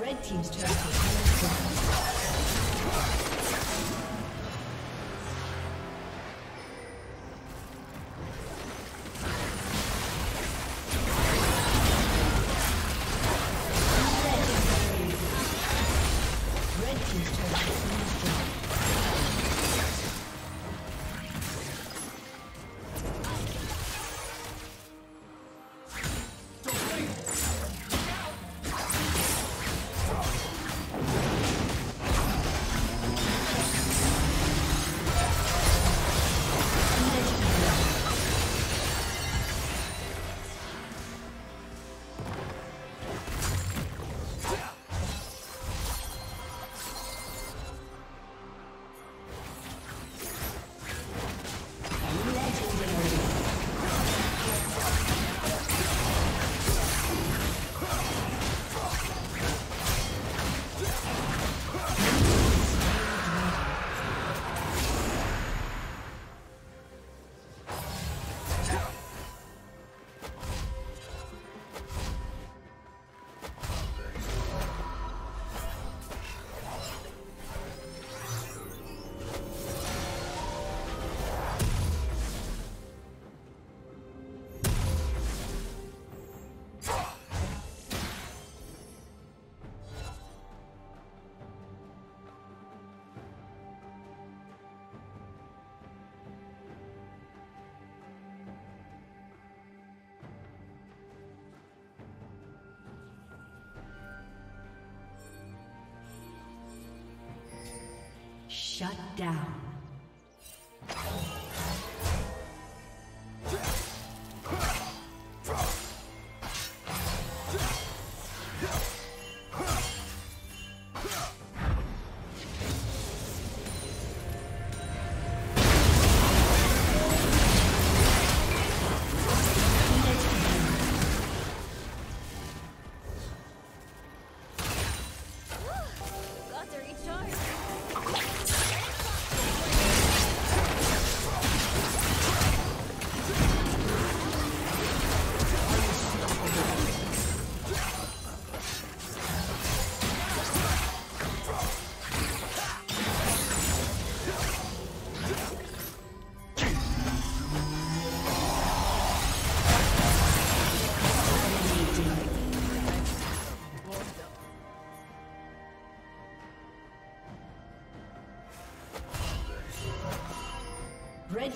Red Team's turret has Shut down.